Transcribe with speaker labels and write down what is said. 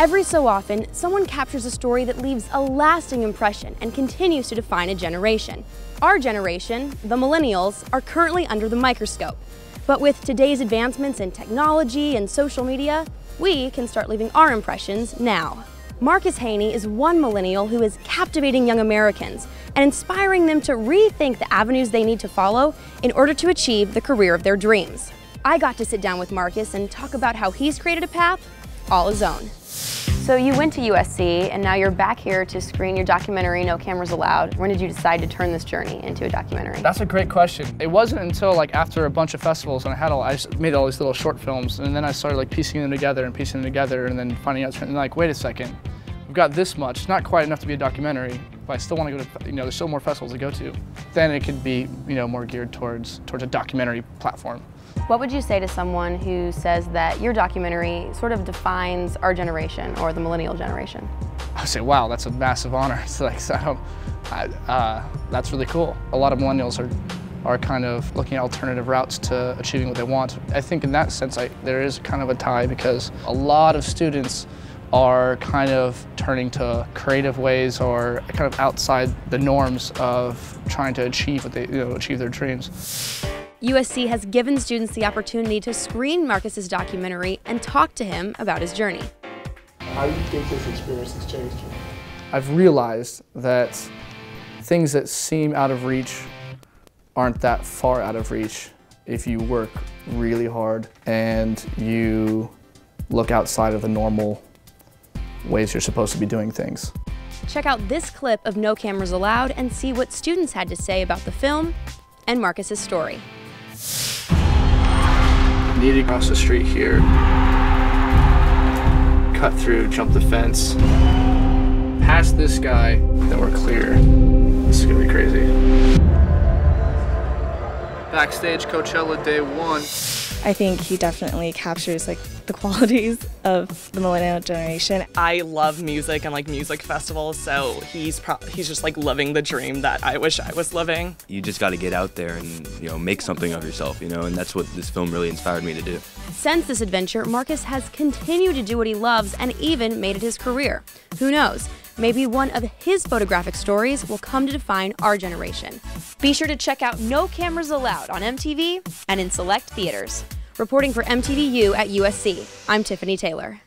Speaker 1: Every so often, someone captures a story that leaves a lasting impression and continues to define a generation. Our generation, the millennials, are currently under the microscope. But with today's advancements in technology and social media, we can start leaving our impressions now. Marcus Haney is one millennial who is captivating young Americans and inspiring them to rethink the avenues they need to follow in order to achieve the career of their dreams. I got to sit down with Marcus and talk about how he's created a path all his own. So you went to USC and now you're back here to screen your documentary, No Cameras Allowed. When did you decide to turn this journey into a documentary?
Speaker 2: That's a great question. It wasn't until like after a bunch of festivals and I had all, I made all these little short films and then I started like piecing them together and piecing them together and then finding out, and like, wait a second, we've got this much, not quite enough to be a documentary, but I still want to go to, you know, there's still more festivals to go to. Then it could be, you know, more geared towards, towards a documentary platform.
Speaker 1: What would you say to someone who says that your documentary sort of defines our generation or the millennial generation?
Speaker 2: I would say, wow, that's a massive honor. It's like, so, I, uh, that's really cool. A lot of millennials are are kind of looking at alternative routes to achieving what they want. I think in that sense, I, there is kind of a tie because a lot of students are kind of turning to creative ways or kind of outside the norms of trying to achieve what they, you know, achieve their dreams.
Speaker 1: USC has given students the opportunity to screen Marcus's documentary and talk to him about his journey.
Speaker 3: How do you think this experience has changed you?
Speaker 2: I've realized that things that seem out of reach aren't that far out of reach if you work really hard and you look outside of the normal ways you're supposed to be doing things.
Speaker 1: Check out this clip of No Cameras Allowed and see what students had to say about the film and Marcus's story
Speaker 2: need to cross the street here, cut through, jump the fence, past this guy, then we're clear. Backstage Coachella day one.
Speaker 4: I think he definitely captures like the qualities of the millennial generation.
Speaker 5: I love music and like music festivals, so he's he's just like living the dream that I wish I was living.
Speaker 6: You just got to get out there and you know make something of yourself, you know, and that's what this film really inspired me to do.
Speaker 1: Since this adventure, Marcus has continued to do what he loves and even made it his career. Who knows? Maybe one of his photographic stories will come to define our generation. Be sure to check out No Cameras Allowed on MTV and in select theaters. Reporting for MTVU at USC, I'm Tiffany Taylor.